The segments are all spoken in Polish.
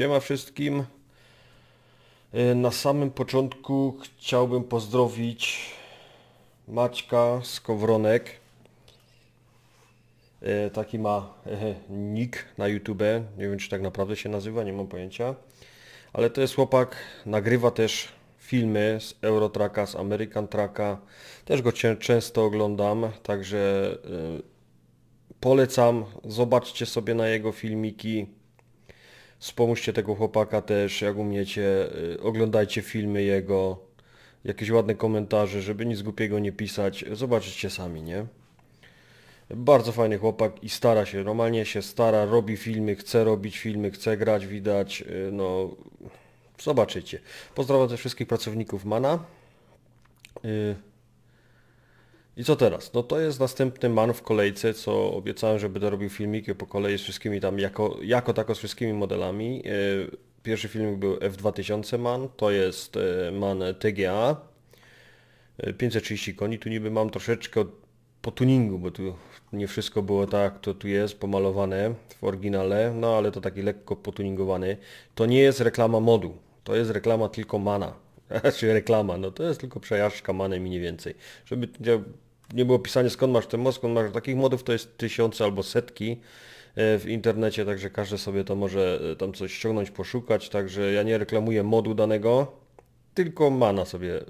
Siema wszystkim. E, Na samym początku chciałbym pozdrowić Maćka z Kowronek. E, Taki ma e, nick na YouTube. Nie wiem czy tak naprawdę się nazywa, nie mam pojęcia. Ale to jest chłopak, nagrywa też filmy z Eurotraka, z American Traka. Też go często oglądam, także e, polecam. Zobaczcie sobie na jego filmiki. Wspomóżcie tego chłopaka też, jak umiecie. y, Oglądajcie filmy jego. Jakieś ładne komentarze, żeby nic głupiego nie pisać. Zobaczycie sami, nie? Bardzo fajny chłopak i stara się, normalnie się stara, robi filmy, chce robić filmy, chce grać, widać, y, no... Zobaczycie. Pozdrawiam też wszystkich pracowników Mana. I co teraz? No to jest następny man w kolejce, co obiecałem, że będę robił filmiki po kolei z wszystkimi tam, jako, jako tako z wszystkimi modelami. E, Pierwszy filmik był F2000 man, to jest e, man TGA. E, 530 koni, tu niby mam troszeczkę po tuningu, bo tu nie wszystko było tak, to tu jest pomalowane w oryginale, no ale to taki lekko potuningowany. To nie jest reklama modu, to jest reklama tylko mana. Czy reklama, no to jest tylko przejażdżka manem i więcej. Żeby nie- było pisane skąd masz ten mod, skąd masz takich modów, to jest tysiące albo setki e, w internecie, także każdy sobie to może e, tam coś ściągnąć, poszukać, także ja nie reklamuję modu danego, tylko mana sobie.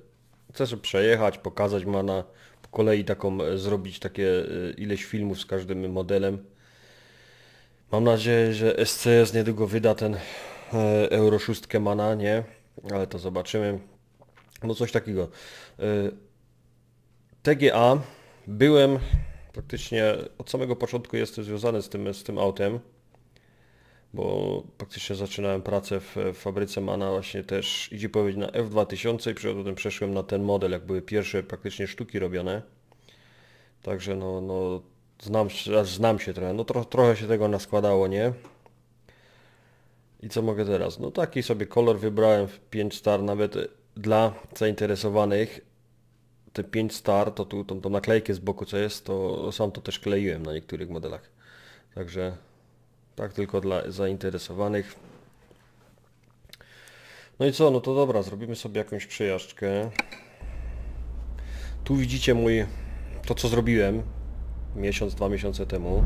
Sobie przejechać, pokazać mana, po kolei taką e, zrobić takie ileś filmów z każdym modelem. Mam nadzieję, że SCS niedługo wyda ten Euro 6 mana, nie? Ale to zobaczymy. No coś takiego. TGA byłem praktycznie od samego początku jestem związany z tym, z tym autem, bo praktycznie zaczynałem pracę w, w fabryce Mana właśnie też idzie powiedzieć na F2000 i potem przeszłem na ten model, jak były pierwsze praktycznie sztuki robione. Także no, no znam, znam się trochę, no tro, trochę się tego naskładało, nie? I co mogę teraz? No taki sobie kolor wybrałem w 5 star nawet dla zainteresowanych te 5 star, to tu tą, tą naklejkę z boku co jest, to sam to też kleiłem na niektórych modelach. Także tak tylko dla zainteresowanych. No i co, no to dobra, zrobimy sobie jakąś przejażdżkę. Tu widzicie mój, to co zrobiłem miesiąc, dwa miesiące temu.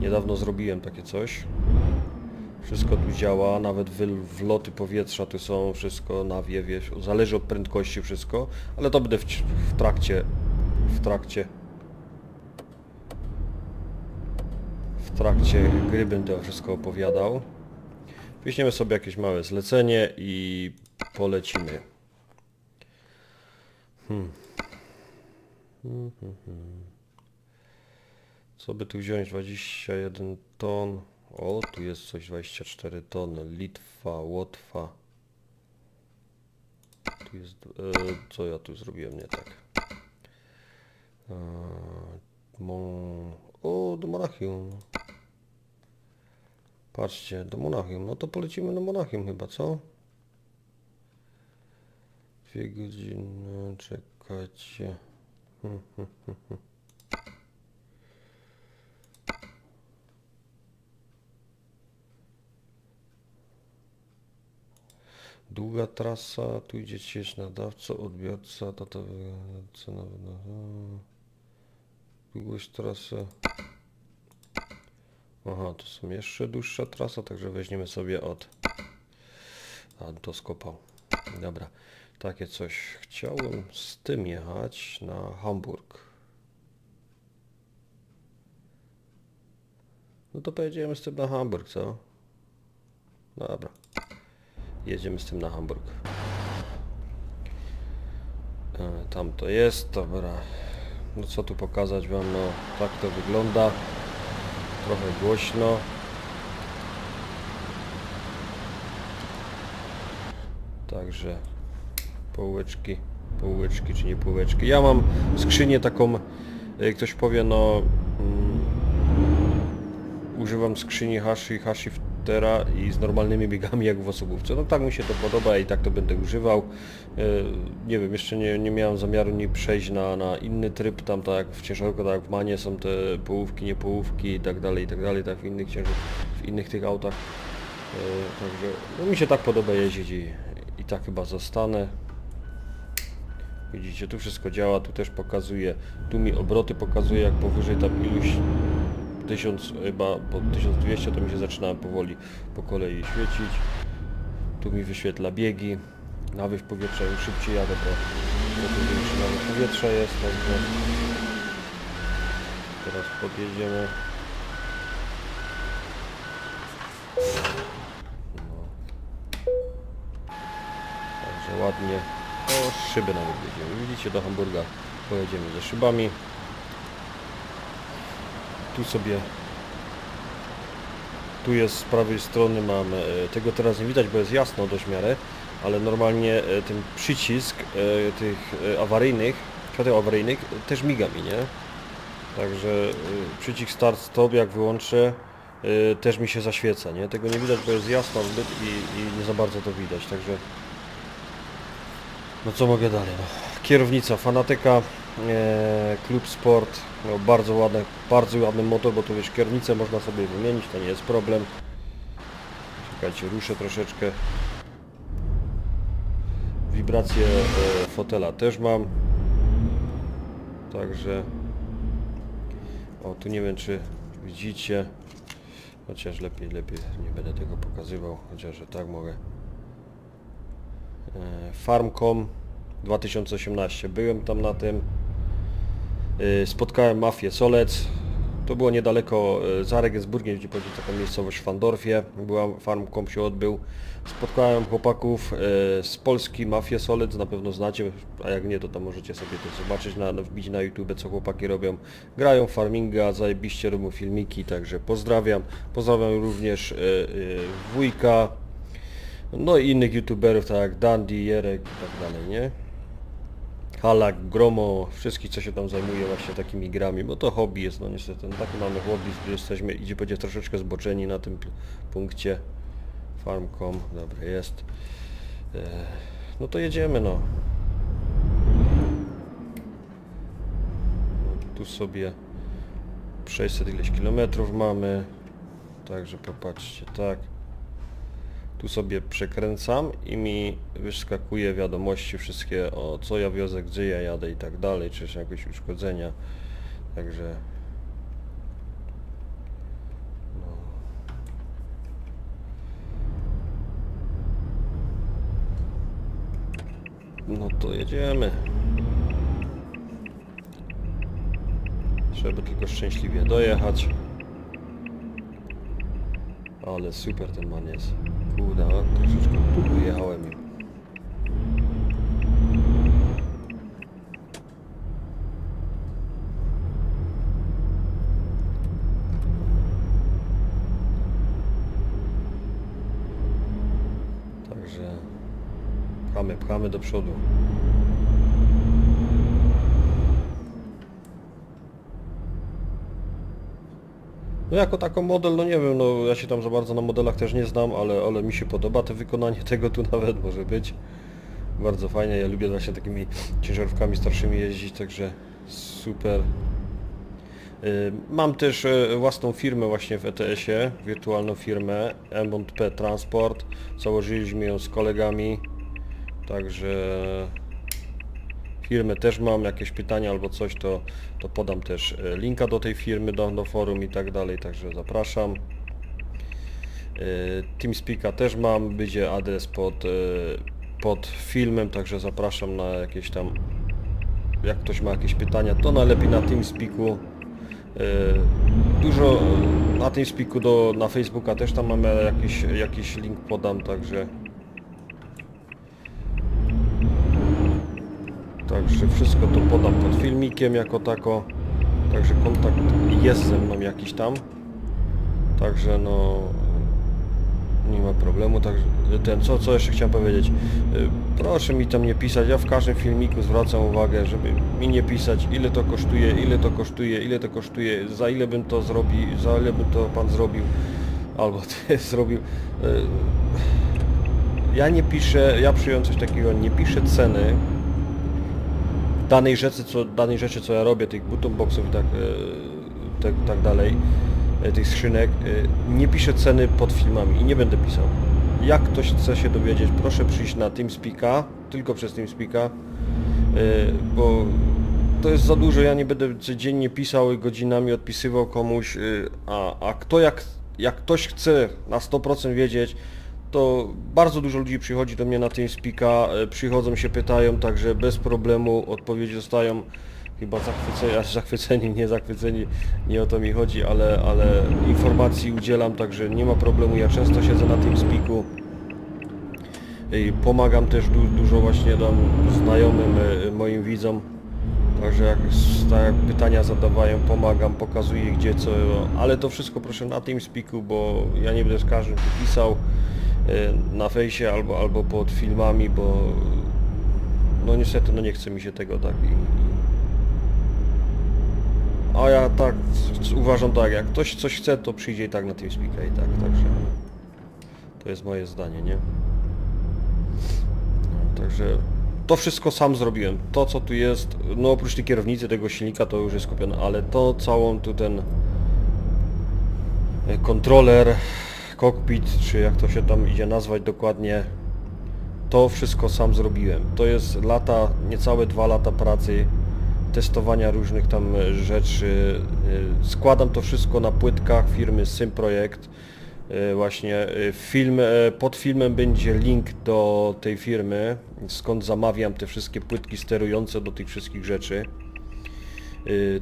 Niedawno zrobiłem takie coś. Wszystko tu działa, nawet wloty powietrza tu są, wszystko na wiewie, zależy od prędkości wszystko, ale to będę w, w trakcie, w trakcie, w trakcie gry będę wszystko opowiadał. Weźmiemy sobie jakieś małe zlecenie i polecimy. Hmm. Hmm, hmm, hmm. Co by tu wziąć? 21 ton. O, tu jest coś 24 ton. Litwa, Łotwa. Tu jest... E, co ja tu zrobiłem nie tak? E, Mon... O, do Monachium. Patrzcie, do Monachium. No to polecimy do Monachium chyba, co? Dwie godziny, czekajcie. Hmm, hmm, hmm, Długa trasa, tu idzie cieć nadawca, odbiorca, data wy- cena wydarzenia. Długość trasy. Aha, to są jeszcze dłuższa trasa, także weźmiemy sobie od... A, to skopał. Dobra, takie coś. Chciałem z tym jechać na Hamburg. No to pojedziemy z tym na Hamburg, co? Dobra. Jedziemy z tym na Hamburg. E, Tam to jest, dobra. No co tu pokazać wam, no tak to wygląda. Trochę głośno. Także półeczki, półeczki czy nie półeczki. Ja mam skrzynię taką, jak ktoś powie, no mm, używam skrzyni Hashi, Hashi I z normalnymi biegami jak w osobówce. No tak mi się to podoba i tak to będę używał. E, Nie wiem, jeszcze nie, nie miałem zamiaru nie przejść na, na inny tryb, tam tak jak w ciężarówce, tak jak w Manie są te połówki, niepołówki i tak dalej, i tak dalej, tak w innych w innych tych autach. Także no mi się tak podoba jeździć i, i tak chyba zostanę. Widzicie, tu wszystko działa, tu też pokazuje, tu mi obroty pokazuje, jak powyżej tam iluś 1000, chyba po 1200 to mi się zaczyna powoli po kolei świecić. Tu mi wyświetla biegi, nawyw powietrza, im szybciej jadę, to, to większy powietrza jest, także teraz podjedziemy. No. Także ładnie. O, szyby nawet jedziemy. Widzicie, do Hamburga pojedziemy ze szybami. Tu sobie... Tu jest z prawej strony mam... e, Tego teraz nie widać, bo jest jasno dość miarę, ale normalnie e, ten przycisk e, tych awaryjnych, świateł awaryjnych też miga mi, nie? Także przycisk start stop jak wyłączę też mi się zaświeca, nie? Tego nie widać, bo jest jasno zbyt i, i nie za bardzo to widać, także no co mogę dalej? No. Kierownica Fanatyka, Klub Sport, bardzo ładny, bardzo ładny motor, bo tu wiesz, kierownicę można sobie wymienić, to nie jest problem. Czekajcie, ruszę troszeczkę. Wibracje e, fotela też mam. Także o tu nie wiem czy widzicie chociaż lepiej, lepiej nie będę tego pokazywał, chociaż że tak mogę. E, Farmcom 2018. Byłem tam na tym. E, Spotkałem mafię Solec. To było niedaleko e, za Regensburgiem, gdzie powiedzieć taka miejscowość w Fandorfie. Była Farmcom się odbył. Spotkałem chłopaków e, z Polski, mafię Solec, na pewno znacie, a jak nie to tam możecie sobie to zobaczyć, na, wbić na YouTube co chłopaki robią. Grają farminga, zajebiście robią filmiki, także pozdrawiam. Pozdrawiam również wujka, no i innych youtuberów, tak jak Dandy, Jerek i tak dalej, nie? Halak, Gromo, wszystkich co się tam zajmuje właśnie takimi grami, bo to hobby jest, no niestety, no mamy hobby, że jesteśmy, idzie będzie troszeczkę zboczeni na tym punkcie. Farmcom, dobra jest. E, No to jedziemy no. Tu sobie 600 ileś kilometrów mamy, także popatrzcie, tak. Tu sobie przekręcam i mi wyskakuje wiadomości wszystkie o co ja wiozę, gdzie ja jadę i tak dalej, czy są jakieś uszkodzenia. Także no, no to jedziemy. Żeby tylko szczęśliwie dojechać. Ale super ten man jest. Kurde, no, troszeczkę tu wyjechałem im. Także pchamy, pchamy do przodu. No jako taką model, no nie wiem, no ja się tam za bardzo na modelach też nie znam, ale, ale mi się podoba to wykonanie tego tu nawet może być. Bardzo fajnie, ja lubię właśnie takimi ciężarówkami starszymi jeździć, także super. Y, Mam też e, własną firmę właśnie w ETS-ie, wirtualną firmę M&P Transport. Założyliśmy ją z kolegami, także firmę też mam, jakieś pytania albo coś, to, to podam też e, linka do tej firmy, do, do forum i tak dalej, także zapraszam. E, TeamSpeaka też mam, będzie adres pod, e, pod filmem, także zapraszam na jakieś tam, jak ktoś ma jakieś pytania, to najlepiej na TeamSpeaku. Dużo na TeamSpeaku do, na Facebooka też tam mamy jakiś, jakiś link podam, także Także wszystko to podam pod filmikiem jako tako. Także kontakt jest ze mną jakiś tam. Także no nie ma problemu. Także ten co, co jeszcze chciałem powiedzieć. Y, Proszę mi tam nie pisać. Ja w każdym filmiku zwracam uwagę, żeby mi nie pisać ile to kosztuje, ile to kosztuje, ile to kosztuje, za ile bym to zrobił, za ile bym to pan zrobił albo ty zrobił. Y, Ja nie piszę, ja przyjąłem coś takiego, nie piszę ceny, danej rzeczy, co, danej rzeczy, co ja robię, tych button boxów i tak, e, tak, tak dalej. e, tych skrzynek, e, nie piszę ceny pod filmami i nie będę pisał. Jak ktoś chce się dowiedzieć, proszę przyjść na TeamSpeaka, tylko przez TeamSpeaka, e, bo to jest za dużo, ja nie będę codziennie pisał i godzinami odpisywał komuś, y, a, a kto jak, jak ktoś chce na 100% wiedzieć, to bardzo dużo ludzi przychodzi do mnie na TeamSpeaka, y, przychodzą się pytają, także bez problemu odpowiedzi dostają. Chyba zachwyceni, aż zachwyceni, nie zachwyceni, nie o to mi chodzi, ale, ale informacji udzielam, także nie ma problemu, ja często siedzę na TeamSpeaku i pomagam też du dużo właśnie tam znajomym, y, moim widzom, Także jak tak pytania zadawają, pomagam, pokazuję gdzie co, ale to wszystko proszę na TeamSpeaku, bo ja nie będę z każdym pisał. e, na fejsie albo, albo pod filmami, bo no niestety no nie chce mi się tego tak i, a ja tak uważam tak, jak ktoś coś chce, to przyjdzie i tak na TeamSpeaka i tak, także to jest moje zdanie, nie? No, także to wszystko sam zrobiłem. To co tu jest, no oprócz tej kierownicy, tego silnika to już jest kupione, ale to całą tu ten e, kontroler, cockpit, czy jak to się tam idzie nazwać dokładnie, to wszystko sam zrobiłem. To jest lata, niecałe dwa lata pracy, testowania różnych tam rzeczy. E, składam to wszystko na płytkach firmy Symprojekt. E, właśnie e, film, e, pod filmem będzie link do tej firmy, skąd zamawiam te wszystkie płytki sterujące do tych wszystkich rzeczy.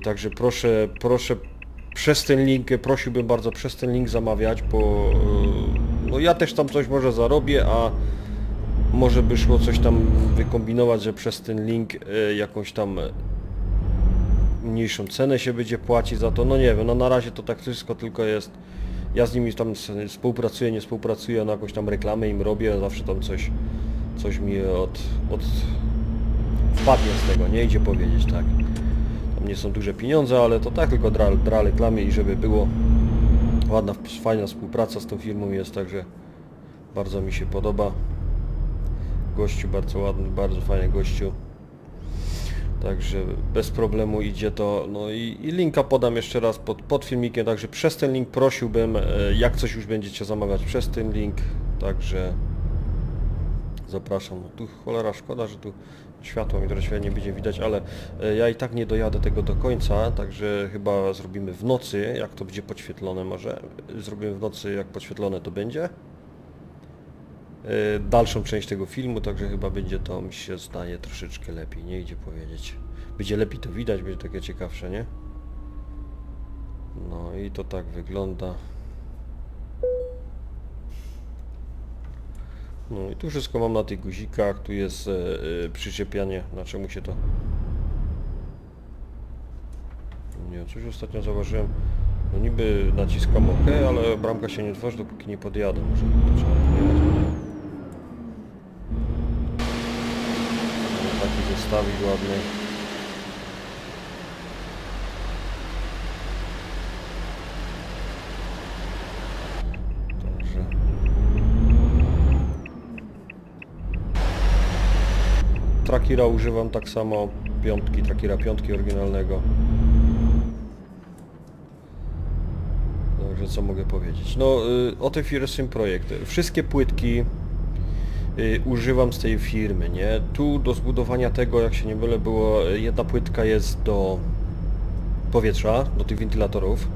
Także proszę, proszę przez ten link, prosiłbym bardzo przez ten link zamawiać, bo no ja też tam coś może zarobię, a może by szło coś tam wykombinować, że przez ten link jakąś tam mniejszą cenę się będzie płacić za to, no nie wiem, no na razie to tak wszystko tylko jest ja z nimi tam współpracuję, nie współpracuję, no jakąś tam reklamę im robię, zawsze tam coś, coś mi od, od wpadnie z tego, nie idzie powiedzieć, tak. Nie są duże pieniądze, ale to tak tylko dla, dla reklamy i żeby było ładna, fajna współpraca z tą firmą jest, także bardzo mi się podoba. Gościu bardzo ładny, bardzo fajny gościu. Także bez problemu idzie to. No i, i, linka podam jeszcze raz pod, pod filmikiem, także przez ten link prosiłbym, e, jak coś już będziecie zamawiać przez ten link, także zapraszam. Tu cholera szkoda, że tu światło mi trochę nie będzie widać, ale e, ja i tak nie dojadę tego do końca, także chyba zrobimy w nocy, jak to będzie podświetlone może. Zrobimy w nocy, jak podświetlone to będzie. E, dalszą część tego filmu, także chyba będzie to, mi się zdaje, troszeczkę lepiej, nie idzie powiedzieć. Będzie lepiej to widać, będzie takie ciekawsze, nie? No i to tak wygląda. No i tu wszystko mam na tych guzikach, tu jest e, e, przyczepianie, na czemu się to... Nie coś ostatnio zauważyłem, no niby naciskam OK, ale bramka się nie tworzy, dopóki nie podjadę, może to trzeba podjechać. zostawić ładnie. Także... Trakira używam tak samo, piątki, Trakira piątki oryginalnego. Także co mogę powiedzieć? No, y, o tej firmie projekt. Wszystkie płytki y, używam z tej firmy, nie? Tu do zbudowania tego, jak się nie byle było, jedna płytka jest do powietrza, do tych wentylatorów.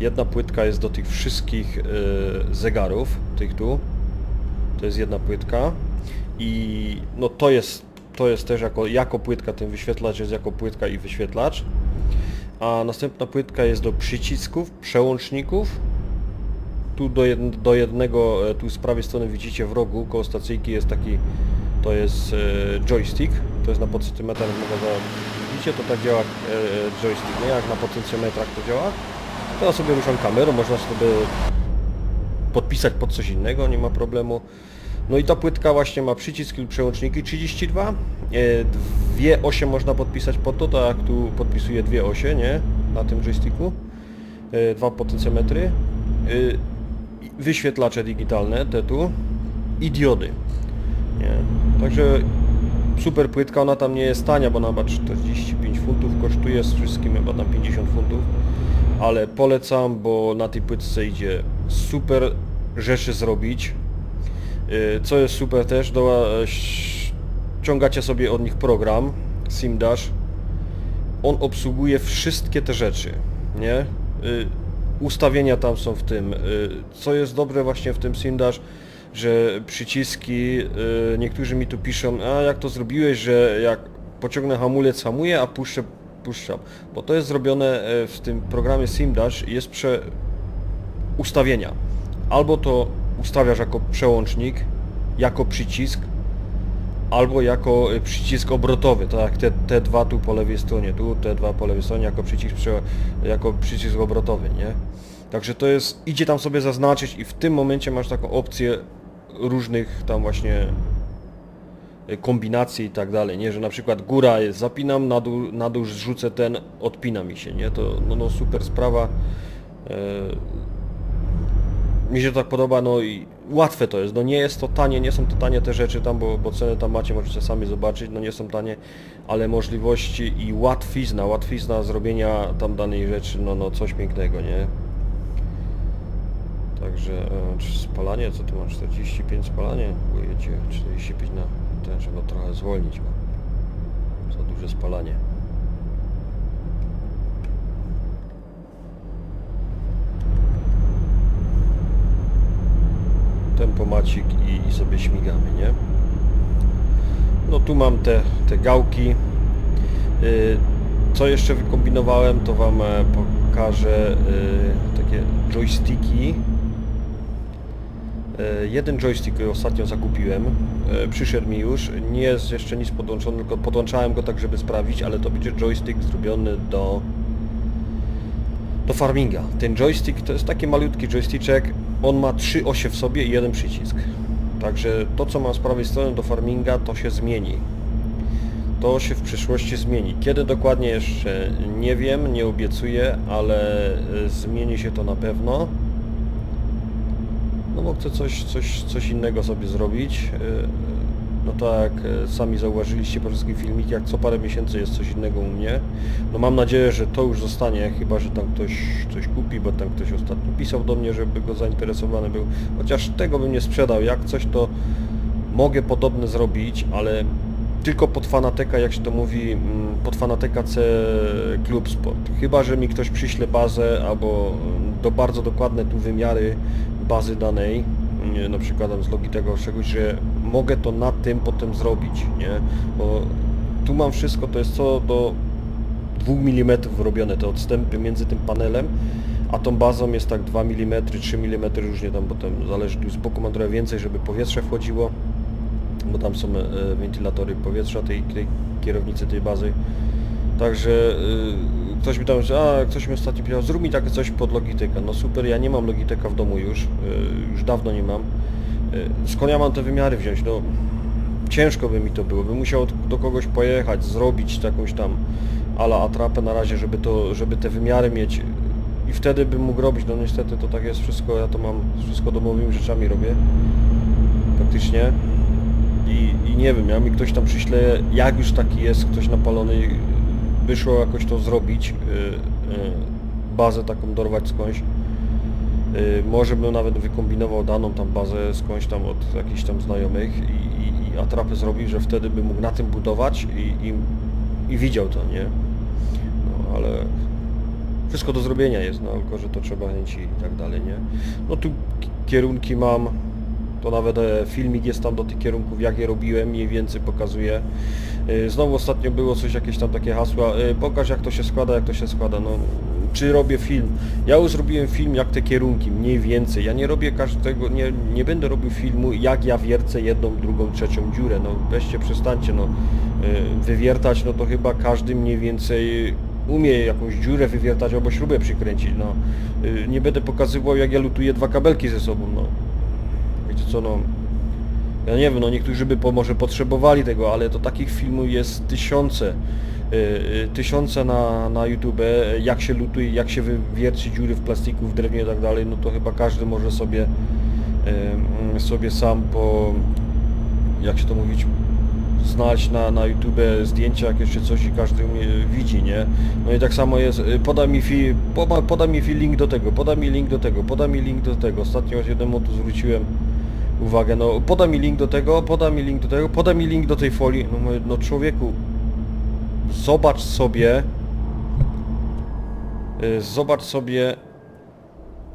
Jedna płytka jest do tych wszystkich y, zegarów, tych tu. To jest jedna płytka. I no to jest, to jest też jako, jako płytka, ten wyświetlacz jest jako płytka i wyświetlacz. A następna płytka jest do przycisków, przełączników tu do, do jednego, e, tu z prawej strony widzicie w rogu, koło stacyjki jest taki, to jest e, joystick, to jest na potencjometrach, widzicie, to tak działa e, joystick, nie? Jak na potencjometrach to działa. Teraz sobie ruszam kamerą, można sobie podpisać pod coś innego, nie ma problemu. No i ta płytka właśnie ma przycisk i przełączniki 32. Dwie osie można podpisać pod to, tak jak tu podpisuję dwie osie, nie? Na tym joysticku. Dwa potencjometry wyświetlacze digitalne, te tu i diody. Nie? Także super płytka, ona tam nie jest tania, bo ona chyba 45 funtów kosztuje, z wszystkim chyba tam 50 funtów. ale polecam, bo na tej płytce idzie super rzeczy zrobić. Y, Co jest super też, do, ściągacie sobie od nich program SimDash. On obsługuje wszystkie te rzeczy, nie? Y, Ustawienia tam są w tym. Y, Co jest dobre właśnie w tym SimDash, że przyciski, niektórzy mi tu piszą, a jak to zrobiłeś, że jak pociągnę hamulec hamuję, a puszczę puszczam. Bo to jest zrobione e, w tym programie SimDash, jest prze... ustawienia. Albo to ustawiasz jako przełącznik, jako przycisk, albo jako e, przycisk obrotowy, tak jak te, te dwa tu po lewej stronie, tu te dwa po lewej stronie jako przycisk, jako przycisk obrotowy, nie? Także to jest, idzie tam sobie zaznaczyć i w tym momencie masz taką opcję różnych tam właśnie y, kombinacji i tak dalej, nie, że na przykład góra jest, zapinam, na dół, na dół zrzucę ten, odpina mi się, nie, to no, no super sprawa. Mi się tak podoba, no i łatwe to jest, no nie jest to tanie, nie są to tanie te rzeczy tam, bo, bo ceny tam macie, możecie sami zobaczyć, no nie są tanie, ale możliwości i łatwizna, łatwizna zrobienia tam danej rzeczy, no, no coś pięknego, nie. Także e, spalanie, co tu mam? 45 spalanie? Ujecie, 45 na ten, trzeba trochę zwolnić, bo za duże spalanie. Tempomacik i, i sobie śmigamy, nie? No tu mam te, te gałki. Yy, co jeszcze wykombinowałem, to Wam e, pokażę yy, takie joysticki E, jeden joystick ostatnio zakupiłem, przyszedł mi już, nie jest jeszcze nic podłączony, tylko podłączałem go tak, żeby sprawdzić, ale to będzie joystick zrobiony do do farminga. Ten joystick to jest taki malutki joysticzek, on ma trzy osie w sobie i jeden przycisk. Także to co mam z prawej strony do farminga to się zmieni. To się w przyszłości zmieni. Kiedy dokładnie jeszcze nie wiem, nie obiecuję, ale e, zmieni się to na pewno no bo chcę coś, coś, coś innego sobie zrobić. No tak e, sami zauważyliście po wszystkich filmikach, co parę miesięcy jest coś innego u mnie. No mam nadzieję, że to już zostanie, chyba że tam ktoś coś kupi, bo tam ktoś ostatnio pisał do mnie, żeby go zainteresowany był. Chociaż tego bym nie sprzedał, jak coś to mogę podobne zrobić, ale tylko pod fanateka, jak się to mówi, mm, pod fanateka C Club Sport. Chyba, że mi ktoś przyśle bazę albo mm, do bardzo dokładne tu wymiary bazy danej, na przykład z Logitego czegoś, że mogę to na tym potem zrobić, nie? Bo tu mam wszystko, to jest co do 2 mm robione, te odstępy między tym panelem, a tą bazą jest tak 2 mm, 3 mm różnie tam potem zależy, tu z boku mam trochę więcej, żeby powietrze wchodziło, bo tam są e, wentylatory powietrza tej, tej kierownicy tej bazy. Także y, ktoś mi tam, a ktoś mi ostatnio powiedział, zrób mi takie coś pod Logitecha. No super, ja nie mam Logitecha w domu już, y, już dawno nie mam. Y, skąd ja mam te wymiary wziąć? No ciężko by mi to było, bym musiał do kogoś pojechać, zrobić jakąś tam ala atrapę na razie, żeby to, żeby te wymiary mieć i wtedy bym mógł robić, no niestety to tak jest wszystko, ja to mam wszystko domowymi rzeczami robię praktycznie i, i nie wiem, ja mi ktoś tam przyśle, jak już taki jest, ktoś napalony wyszło jakoś to zrobić, y, y, bazę taką dorwać skądś. Y, może bym nawet wykombinował daną tam bazę skądś tam od jakichś tam znajomych i, i, i atrapy zrobił, że wtedy bym mógł na tym budować i, i, i widział to, nie? No ale wszystko do zrobienia jest, no tylko że to trzeba chęci i tak dalej, nie? No tu kierunki mam, to nawet e, filmik jest tam do tych kierunków, jak je robiłem, mniej więcej pokazuje. E, znowu ostatnio było coś, jakieś tam takie hasła, e, pokaż jak to się składa, jak to się składa, no czy robię film. Ja już zrobiłem film jak te kierunki, mniej więcej. Ja nie robię każdego, nie, nie będę robił filmu jak ja wiercę jedną, drugą, trzecią dziurę. No weźcie, przestańcie, no wywiertać, no to chyba każdy mniej więcej umie jakąś dziurę wywiertać albo śrubę przykręcić, no. Nie będę pokazywał jak ja lutuję dwa kabelki ze sobą, no wiecie co, no... Ja nie wiem, no niektórzy by po, może potrzebowali tego, ale to takich filmów jest tysiące. Yy, tysiące na, na YouTube, jak się lutuje, jak się wywierci dziury w plastiku, w drewnie i tak dalej, no to chyba każdy może sobie yy, sobie sam po, jak się to mówić, znaleźć na, na YouTube zdjęcia jakieś czy coś i każdy mnie widzi, nie? No i tak samo jest, y, poda mi, fi, poda, poda mi fi link do tego, poda mi link do tego, poda mi link do tego. Ostatnio jednemu tu zwróciłem uwagę, no poda mi link do tego, poda mi link do tego, poda mi link do tej folii. No no człowieku, zobacz sobie, y, zobacz sobie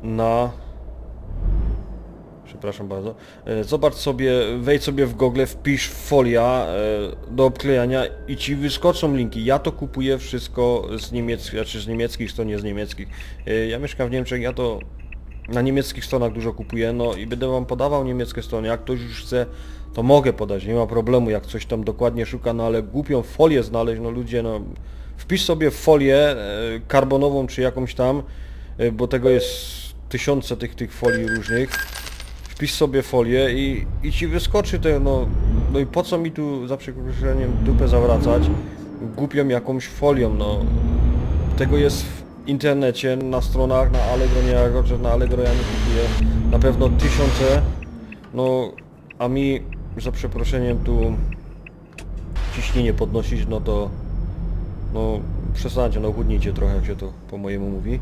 na przepraszam bardzo, E, zobacz sobie, wejdź sobie w Google, wpisz folia e, do obklejania i ci wyskoczą linki. Ja to kupuję wszystko z niemieckich, znaczy z niemieckich stron, nie z niemieckich. Ja mieszkam w Niemczech, ja to na niemieckich stronach dużo kupuję, no i będę wam podawał niemieckie strony. Jak ktoś już chce, to mogę podać, nie ma problemu, jak coś tam dokładnie szuka, no ale głupią folię znaleźć, no ludzie, no wpisz sobie folię e, karbonową czy jakąś tam, e, bo tego jest tysiące tych, tych folii różnych wpisz sobie folię i, i ci wyskoczy te, no, no i po co mi tu za przeproszeniem dupę zawracać głupią jakąś folią, no. Tego jest internecie, na stronach, na Allegro, nie Allegro, na Allegro ja nie kupuję, na pewno tysiące, no, a mi za przeproszeniem tu ciśnienie podnosić, no to, no, przestańcie, no, chudnijcie trochę, jak się to po mojemu mówi.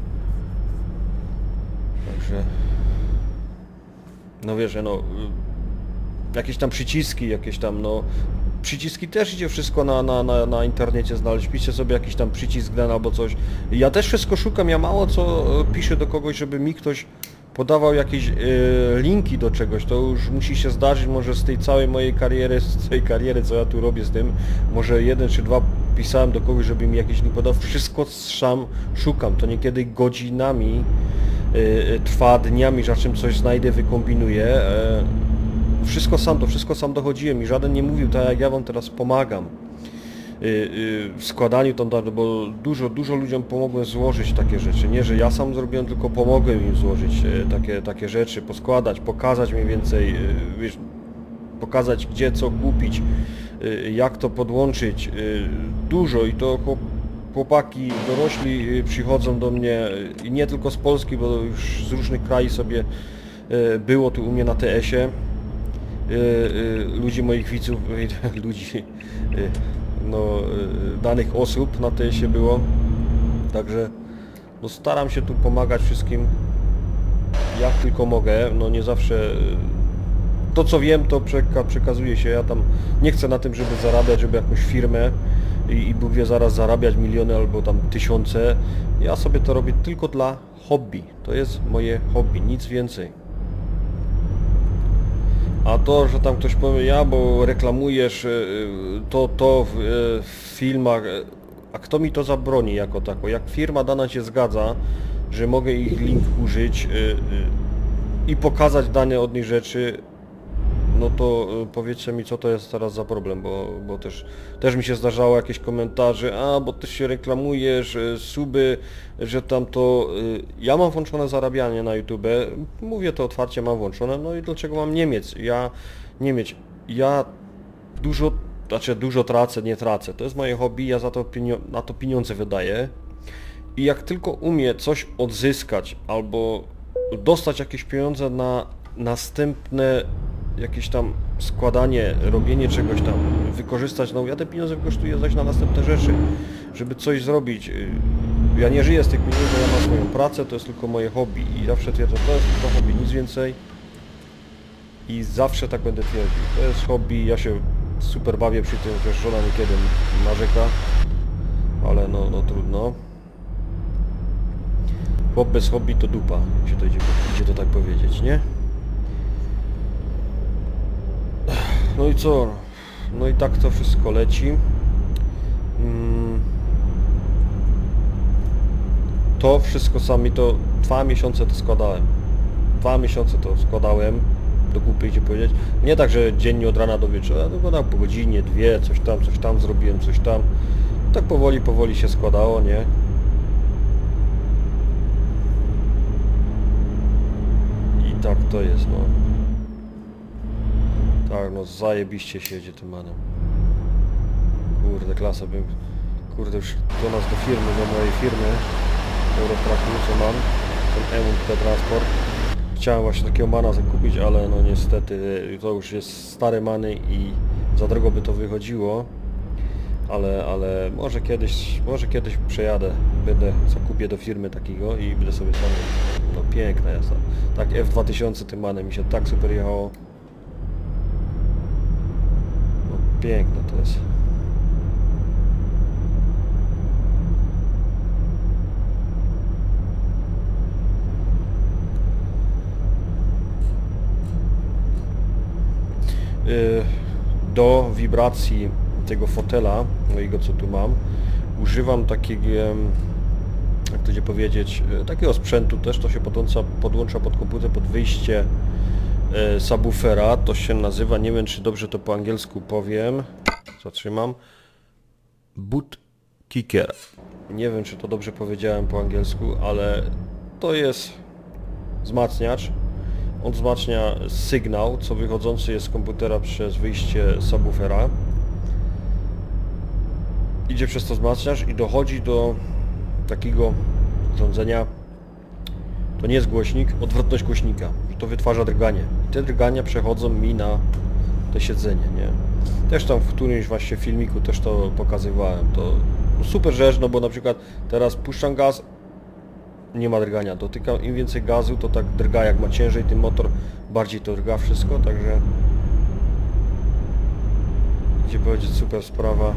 Także... No wiesz, no... Jakieś tam przyciski, jakieś tam, no... Przyciski też idzie wszystko na, na, na, na internecie znaleźć. Piszcie sobie jakiś tam przycisk den albo coś. Ja też wszystko szukam, ja mało co e, piszę do kogoś, żeby mi ktoś podawał jakieś e, linki do czegoś. To już musi się zdarzyć może z tej całej mojej kariery, z tej kariery, co ja tu robię z tym. Może jeden czy dwa pisałem do kogoś, żeby mi jakiś link podał. Wszystko sam szukam. To niekiedy godzinami y, y, trwa dniami, że czym coś znajdę, wykombinuję. Wszystko sam, to wszystko sam dochodziłem i żaden nie mówił tak jak ja wam teraz pomagam. Y, y, W składaniu tam, dalej, bo dużo, dużo ludziom pomogłem złożyć takie rzeczy. Nie, że ja sam zrobiłem, tylko pomogłem im złożyć e, takie, takie rzeczy, poskładać, pokazać mniej więcej, y, wiesz, pokazać gdzie co kupić, y, jak to podłączyć. y, Dużo i to chłop- chłopaki dorośli y, przychodzą do mnie y, i nie tylko z Polski, bo już z różnych krajów sobie y, było tu u mnie na TS-ie. Y, y, Ludzi moich widzów, ludzi, y, no, danych osób na TS-ie było. Także no, staram się tu pomagać wszystkim jak tylko mogę. No nie zawsze to co wiem to przeka przekazuje się. Ja tam nie chcę na tym, żeby zarabiać, żeby jakąś firmę i, i Bóg wie zaraz zarabiać miliony albo tam tysiące. Ja sobie to robię tylko dla hobby. To jest moje hobby, nic więcej. A to, że tam ktoś powie, ja, bo reklamujesz y, y, to, to w, y, w filmach, a kto mi to zabroni jako tako? Jak firma dana się zgadza, że mogę ich link użyć i pokazać dane od nich rzeczy, no to y, powiedzcie mi, co to jest teraz za problem, bo, bo też, też mi się zdarzało jakieś komentarze, a bo ty się reklamujesz, y, suby, że tam to... y, Ja mam włączone zarabianie na YouTube, mówię to otwarcie, mam włączone, no i dlaczego mam nie mieć? Ja nie mieć. Ja dużo, znaczy dużo tracę, nie tracę. To jest moje hobby, ja za to na to pieniądze wydaję. I jak tylko umie coś odzyskać albo dostać jakieś pieniądze na następne jakieś tam składanie, robienie czegoś tam, wykorzystać, no ja te pieniądze wykorzystuję zaś na następne rzeczy, żeby coś zrobić. Y, Ja nie żyję z tych pieniędzy, ja mam swoją pracę, to jest tylko moje hobby i zawsze twierdzę, to jest tylko hobby, nic więcej. I zawsze tak będę twierdził. To jest hobby, ja się super bawię przy tym, też żona niekiedy narzeka, ale no, no trudno. Chłop bez hobby to dupa, się to idzie, idzie to tak powiedzieć, nie? No i co? No i tak to wszystko leci. Mm. To wszystko sami to dwa miesiące to składałem. Dwa miesiące to składałem, do kupy idzie powiedzieć. Nie tak, że dziennie od rana do wieczora, tylko tak po godzinie, dwie, coś tam, coś tam zrobiłem, coś tam. Tak powoli, powoli się składało, nie? I tak to jest, no. No zajebiście się jedzie tym manem. Kurde, klasa bym... Kurde, już do nas, do firmy, do mojej firmy Eurotraku, co mam, ten EMUT Transport. Chciałem właśnie takiego mana zakupić, ale no niestety to już jest stare many i za drogo by to wychodziło. Ale, ale może kiedyś, może kiedyś przejadę, będę, zakupię do firmy takiego i będę sobie sam, no piękna jazda. Tak F2000 tym manem mi się tak super jechało. No piękne to jest. Y, do wibracji tego fotela mojego co tu mam używam takiego jak to powiedzieć y, takiego sprzętu też to się podłącza, podłącza pod komputer pod wyjście subwoofera to się nazywa nie wiem czy dobrze to po angielsku powiem zatrzymam boot kicker nie wiem czy to dobrze powiedziałem po angielsku ale to jest wzmacniacz on wzmacnia sygnał, co wychodzący jest z komputera przez wyjście subwoofera. Idzie przez to wzmacniacz i dochodzi do takiego urządzenia. To nie jest głośnik, odwrotność głośnika. To wytwarza drganie. I te drgania przechodzą mi na to siedzenie, nie? Też tam w którymś właśnie filmiku też to pokazywałem. To super rzecz, no bo na przykład teraz puszczam gaz, nie ma drgania. Dotyka im więcej gazu, to tak drga, jak ma ciężej, tym motor bardziej to drga wszystko, także idzie powiedzieć super sprawa.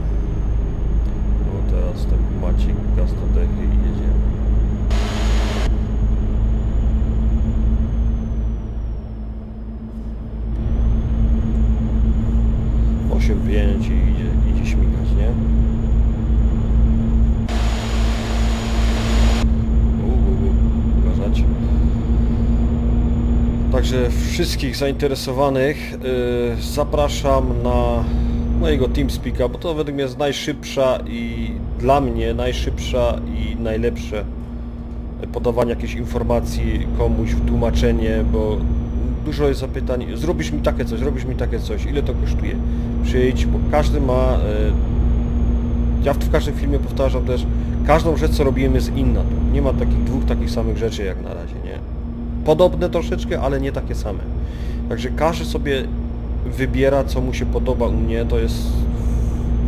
No teraz ten macik, gaz do dechy i jedziemy. Osiem wyjęć i idzie, idzie śmigać, nie? uważać. Także wszystkich zainteresowanych yy, zapraszam na mojego TeamSpeaka, bo to według mnie jest najszybsza i dla mnie najszybsza i najlepsze podawanie jakiejś informacji komuś w tłumaczenie, bo dużo jest zapytań, zrobisz mi takie coś, zrobisz mi takie coś, ile to kosztuje? Przyjdź, bo każdy ma, yy, ja w każdym filmie powtarzam też, każdą rzecz co robimy jest inna. Nie ma takich dwóch takich samych rzeczy jak na razie, nie? Podobne troszeczkę, ale nie takie same. Także każdy sobie wybiera co mu się podoba u mnie, to jest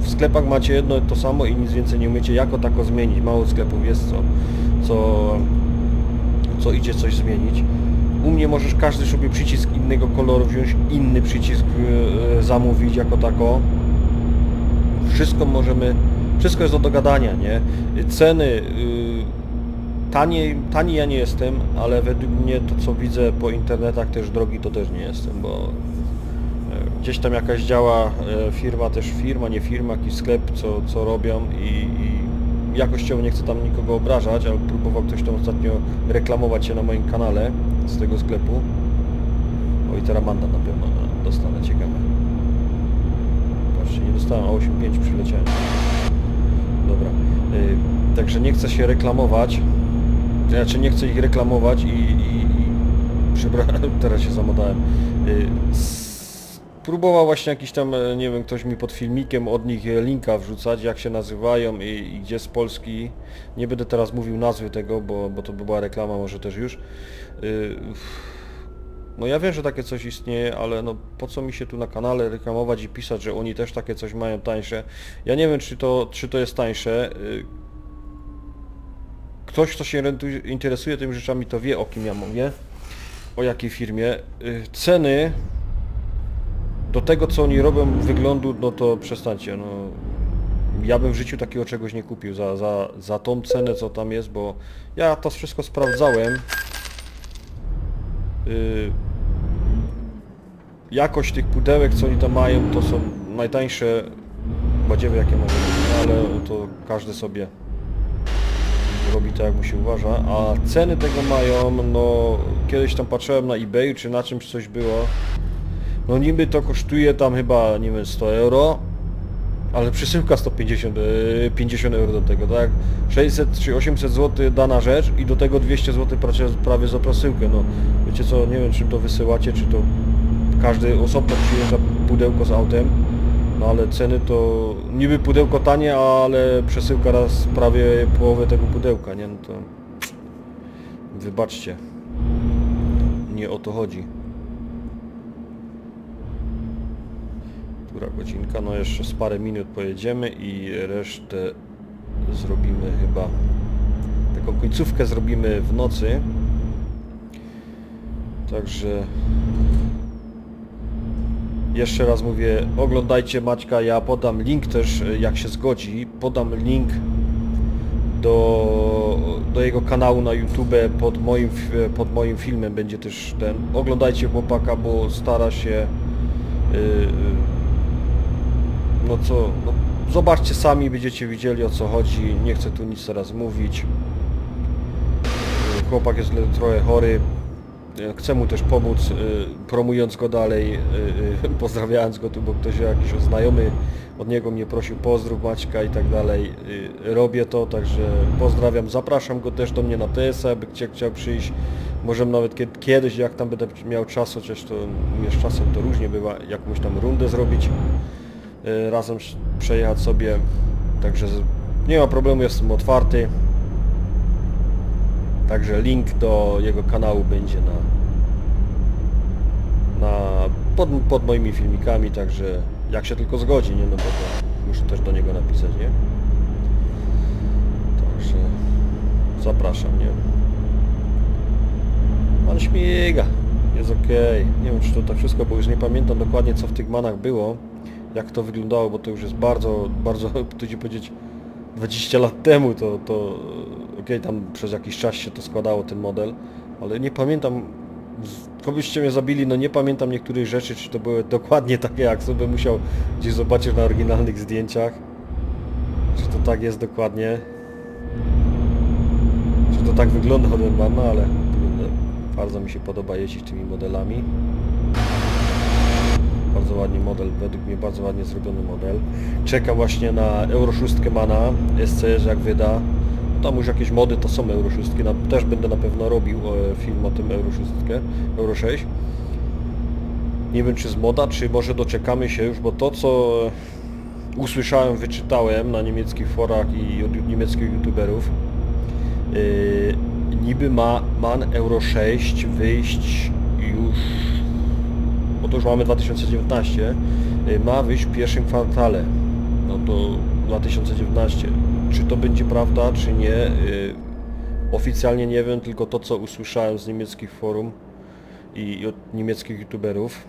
w sklepach macie jedno to samo i nic więcej nie umiecie jako tako zmienić. Mało sklepów jest co, co, co idzie coś zmienić. U mnie możesz każdy sobie przycisk innego koloru wziąć, inny przycisk yy, zamówić jako tako. Wszystko możemy wszystko jest do dogadania, nie? Ceny, yy, taniej, tani ja nie jestem, ale według mnie to co widzę po internetach też drogi to też nie jestem, bo yy, gdzieś tam jakaś działa firma, też firma, nie firma, jakiś sklep, co, co robią i, i jakościowo nie chcę tam nikogo obrażać, ale próbował ktoś tam ostatnio reklamować się na moim kanale z tego sklepu. O i teraz mandat na pewno dostanę, ciekawe. Patrzcie, nie dostałem, a 8.5 przyleciałem. Dobra. Yy, także nie chcę się reklamować. Znaczy nie chcę ich reklamować i... i, i przepraszam, teraz się zamodałem. Yy, próbował właśnie jakiś tam, nie wiem, ktoś mi pod filmikiem od nich linka wrzucać, jak się nazywają i, i gdzie z Polski. Nie będę teraz mówił nazwy tego, bo, bo to by była reklama może też już. Yy, no ja wiem, że takie coś istnieje, ale no po co mi się tu na kanale reklamować i pisać, że oni też takie coś mają tańsze. Ja nie wiem, czy to, czy to jest tańsze. Ktoś, kto się interesuje tymi rzeczami, to wie o kim ja mówię, o jakiej firmie. Ceny do tego, co oni robią wyglądu, no to przestańcie, no. Ja bym w życiu takiego czegoś nie kupił za, za, za tą cenę, co tam jest, bo ja to wszystko sprawdzałem. Yy, jakość tych pudełek, co oni tam mają, to są najtańsze badziewy, jakie mogą być, ale to każdy sobie robi tak, jak mu się uważa, a ceny tego mają, no kiedyś tam patrzyłem na eBay, czy na czymś coś było, no niby to kosztuje tam chyba, nie wiem, 100 euro, ale przesyłka 150 50 e, euro do tego, tak? 600 czy 800 zł dana rzecz i do tego 200 zł prawie za przesyłkę, no. Wiecie co, nie wiem czym to wysyłacie, czy to każdy osobno przyjeżdża pudełko z autem, no ale ceny to niby pudełko tanie, ale przesyłka raz prawie połowę tego pudełka, nie? No to wybaczcie. Nie o to chodzi. Dobra, godzinka, no jeszcze z parę minut pojedziemy i resztę zrobimy chyba... Taką końcówkę zrobimy w nocy. Także... Jeszcze raz mówię, oglądajcie Maćka, ja podam link też, jak się zgodzi, podam link do, do jego kanału na YouTube pod moim, pod moim filmem będzie też ten. Oglądajcie chłopaka, bo stara się yy, no co, no, zobaczcie sami, będziecie widzieli o co chodzi, nie chcę tu nic teraz mówić. Chłopak jest trochę chory, chcę mu też pomóc, y, promując go dalej, y, y, pozdrawiając go tu, bo ktoś jakiś znajomy od niego mnie prosił pozdrów Maćka i tak dalej. Robię to, także pozdrawiam, zapraszam go też do mnie na TS, aby chciał, chciał przyjść. Możemy nawet kiedyś, jak tam będę miał czas, chociaż to z czasem to różnie bywa, jakąś tam rundę zrobić, razem przejechać sobie, także nie ma problemu, jestem otwarty. Także link do jego kanału będzie na, na pod, pod moimi filmikami, także jak się tylko zgodzi, nie? No bo to muszę też do niego napisać, nie? Także zapraszam, nie? Pan śmiga, jest ok. Nie wiem czy to tak wszystko, bo już nie pamiętam dokładnie co w tych manach było, jak to wyglądało, bo to już jest bardzo, bardzo, tu ci powiedzieć, 20 lat temu to, to ok, tam przez jakiś czas się to składało ten model, ale nie pamiętam, kobyście mnie zabili, no nie pamiętam niektórych rzeczy, czy to były dokładnie takie, jak sobie musiał gdzieś zobaczyć na oryginalnych zdjęciach, czy to tak jest dokładnie, czy to tak wygląda od no ale bardzo mi się podoba jeździć tymi modelami. Bardzo ładny model, według mnie bardzo ładnie zrobiony model. Czekam właśnie na Euro 6 Mana, SCS jak wyda. Tam już jakieś mody to są Euro 6, na, też będę na pewno robił e, film o tym Euro 6, Euro 6. Nie wiem czy z moda, czy może doczekamy się już, bo to co usłyszałem, wyczytałem na niemieckich forach i od niemieckich youtuberów, yy, niby ma MAN Euro 6 wyjść już bo to już mamy 2019, y, ma wyjść w pierwszym kwartale. No to 2019. Czy to będzie prawda, czy nie? Y, oficjalnie nie wiem, tylko to co usłyszałem z niemieckich forum i od niemieckich youtuberów.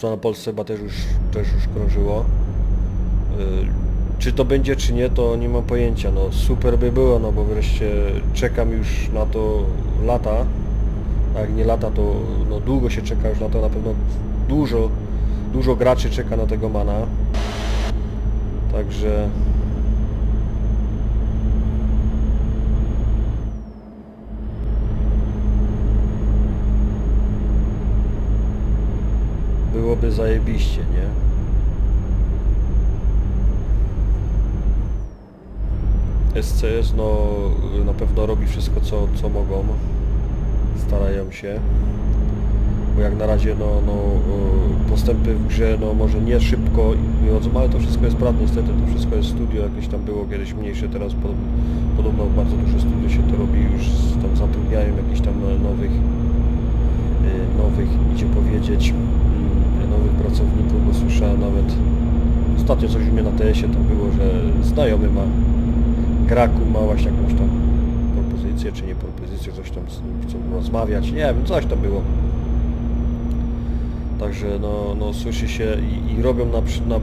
To na Polsce chyba też już, też już krążyło. Y, czy to będzie, czy nie, to nie mam pojęcia. No super by było, no bo wreszcie czekam już na to lata a jak nie lata, to no, długo się czeka już na to, na pewno dużo, dużo graczy czeka na tego mana. Także... Byłoby zajebiście, nie? SCS no na pewno robi wszystko co, co mogą starają się. Bo jak na razie no, no, postępy w grze no, może nie szybko wychodzą, ale to wszystko jest prawda, niestety to wszystko jest studio, jakieś tam było kiedyś mniejsze, teraz podobno, bardzo duże studio się to robi, już tam zatrudniają jakichś tam nowych, y, nowych, idzie powiedzieć, mm, nowych pracowników, bo słyszałem nawet, ostatnio coś u mnie na TS-ie tam było, że znajomy ma, Kraku ma właśnie jakąś tam propozycję, czy nie propozycję, coś tam chcą rozmawiać, nie wiem, coś tam było. Także no, no słyszy się i, i robią na, na,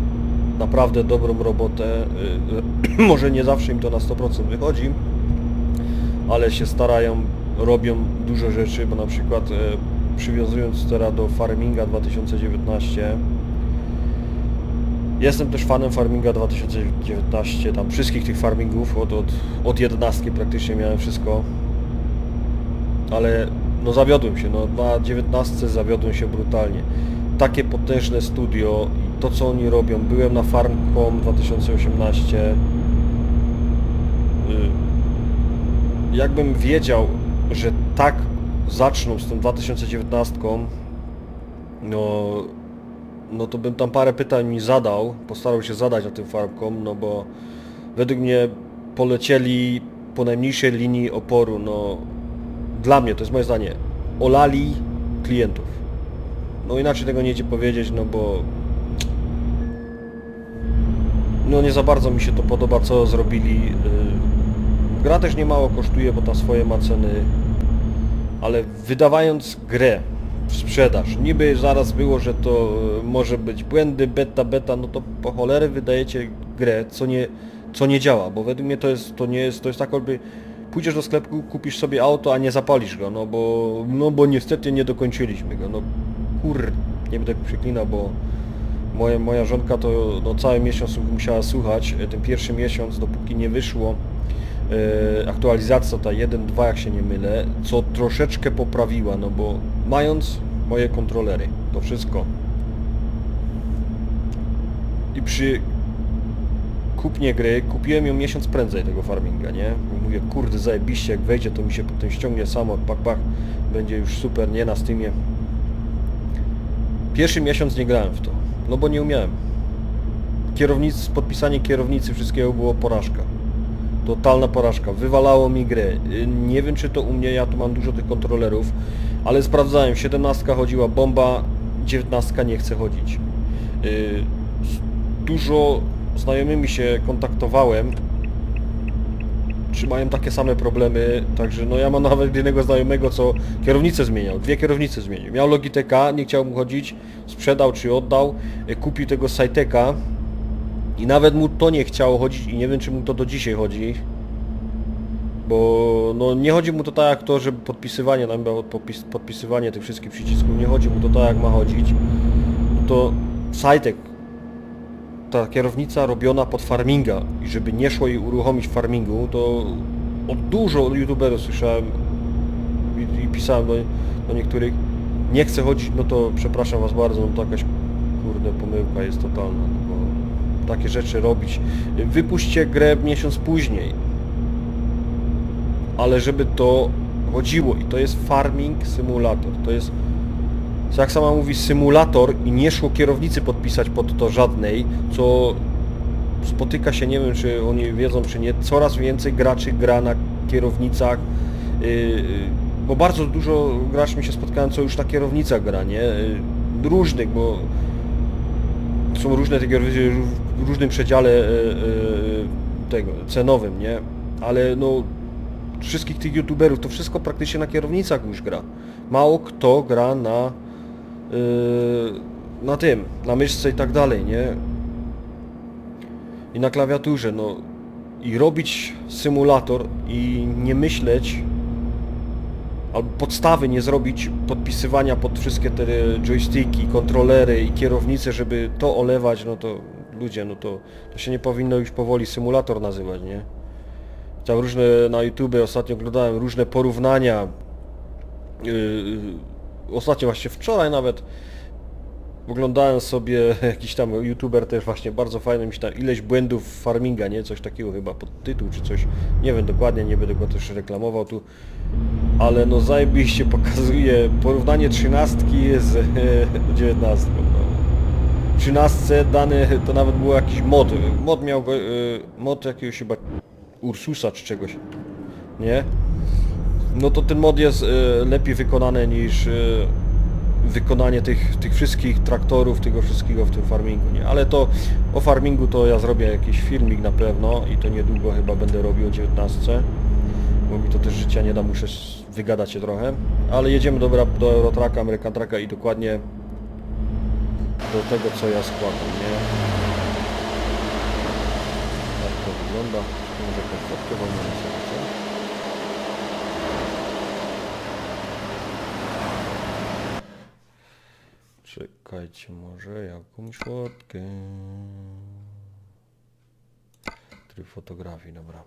naprawdę dobrą robotę. Może nie zawsze im to na 100% wychodzi, ale się starają, robią dużo rzeczy, bo na przykład e, przywiązując teraz do Farminga 2019 Jestem też fanem Farminga 2019, tam wszystkich tych farmingów, od, od, od 11 praktycznie miałem wszystko. Ale no zawiodłem się, no na 19 zawiodłem się brutalnie. Takie potężne studio i to co oni robią, byłem na Farmcom 2018. Y, jakbym wiedział, że tak zaczną z tą 2019, no no to bym tam parę pytań mi zadał, postarał się zadać na tym Farmcom, no bo według mnie polecieli po najmniejszej linii oporu, no dla mnie, to jest moje zdanie, olali klientów. No inaczej tego nie idzie powiedzieć, no bo no nie za bardzo mi się to podoba, co zrobili. Yy, Gra też nie mało kosztuje, bo tam swoje ma ceny, ale wydawając grę w sprzedaż, niby zaraz było, że to y, może być błędy, beta, beta, no to po cholery wydajecie grę, co nie, co nie działa, bo według mnie to jest, to nie jest, to jest tak jakby pójdziesz do sklepu, kupisz sobie auto, a nie zapalisz go, no bo, no bo niestety nie dokończyliśmy go, no kur, nie będę przeklinał, bo moja, moja żonka to no, cały miesiąc musiała słuchać, e, ten pierwszy miesiąc, dopóki nie wyszło e, aktualizacja ta 1.2 jak się nie mylę, co troszeczkę poprawiła, no bo mając moje kontrolery, to wszystko i przy kupnie gry, kupiłem ją miesiąc prędzej tego farminga, nie? Mówię, kurde, zajebiście, jak wejdzie, to mi się potem ściągnie samo, pak, pak, będzie już super, nie na Steamie. Pierwszy miesiąc nie grałem w to, no bo nie umiałem. Kierownic, podpisanie kierownicy wszystkiego było porażka. Totalna porażka. Wywalało mi grę. Y, Nie wiem czy to u mnie, ja tu mam dużo tych kontrolerów, ale sprawdzałem, 17 chodziła bomba, 19 nie chce chodzić. Y, Dużo znajomymi się kontaktowałem, czy mają takie same problemy, także no ja mam nawet jednego znajomego, co kierownicę zmieniał, dwie kierownice zmienił. Miał Logitecha, nie chciał mu chodzić, sprzedał czy oddał, y, kupił tego Saiteka i nawet mu to nie chciało chodzić i nie wiem czy mu to do dzisiaj chodzi, bo no nie chodzi mu to tak jak to, żeby podpisywanie, nam było podpis, podpisywanie tych wszystkich przycisków, nie chodzi mu to tak jak ma chodzić, no to Saitek ta kierownica robiona pod farminga i żeby nie szło jej uruchomić farmingu, to od dużo youtuberów słyszałem i, i pisałem do, do niektórych, nie chcę chodzić, no to przepraszam was bardzo, no to jakaś kurde pomyłka jest totalna, no takie rzeczy robić. Wypuśćcie grę miesiąc później, ale żeby to chodziło i to jest farming simulator, to jest jak sama mówi, symulator i nie szło kierownicy podpisać pod to żadnej, co spotyka się, nie wiem czy oni wiedzą czy nie, coraz więcej graczy gra na kierownicach, yy, bo bardzo dużo graczy mi się spotkałem, co już na kierownicach gra, nie? Yy, różnych, bo są różne te kierownice różnym przedziale yy, yy, tego, cenowym, nie? Ale no wszystkich tych youtuberów, to wszystko praktycznie na kierownicach już gra. Mało kto gra na Yy, na tym, na myszce i tak dalej, nie? I na klawiaturze, no i robić symulator i nie myśleć albo podstawy nie zrobić podpisywania pod wszystkie te joysticki, kontrolery i kierownice, żeby to olewać, no to ludzie, no to, to się nie powinno już powoli symulator nazywać, nie? Tam różne na YouTube ostatnio oglądałem różne porównania yy, ostatnio właśnie wczoraj nawet oglądałem sobie jakiś tam youtuber też właśnie bardzo fajny, mi się tam ileś błędów farminga, nie? Coś takiego chyba pod tytuł czy coś, nie wiem dokładnie, nie będę go też reklamował tu, ale no zajebiście pokazuje porównanie trzynastki z dziewiętnastką. No. W trzynastce dany to nawet był jakiś mod, mod miał y, mod jakiegoś chyba Ursusa czy czegoś, nie? no to ten mod jest y, lepiej wykonany niż y, wykonanie tych, tych wszystkich traktorów, tego wszystkiego w tym farmingu, nie? Ale to o farmingu to ja zrobię jakiś filmik na pewno i to niedługo chyba będę robił o 19, bo mi to też życia nie da, muszę wygadać się trochę. Ale jedziemy do, do Eurotraka, American Tracka i dokładnie do tego co ja składam, nie? Jak to wygląda? Może jakąś fotkę sobie, co? Czekajcie, może jakąś fotkę. Tryb fotografii, dobra.